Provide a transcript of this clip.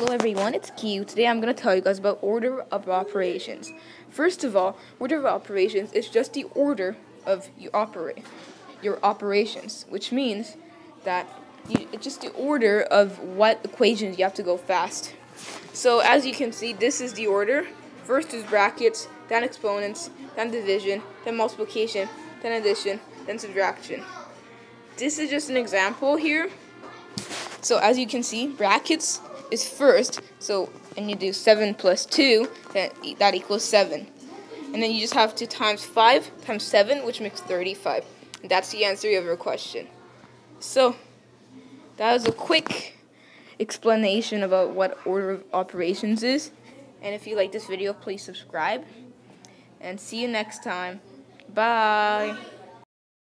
Hello everyone, it's Kyu. Today I'm going to tell you guys about order of operations. First of all, order of operations is just the order of you operate your operations, which means that you, it's just the order of what equations you have to go fast. So as you can see, this is the order. First is brackets, then exponents, then division, then multiplication, then addition, then subtraction. This is just an example here. So as you can see, brackets is first. So, and you do 7 plus 2, then that equals 7. And then you just have to times 5 times 7, which makes 35. And that's the answer of your question. So, that was a quick explanation about what order of operations is. And if you like this video, please subscribe. And see you next time. Bye.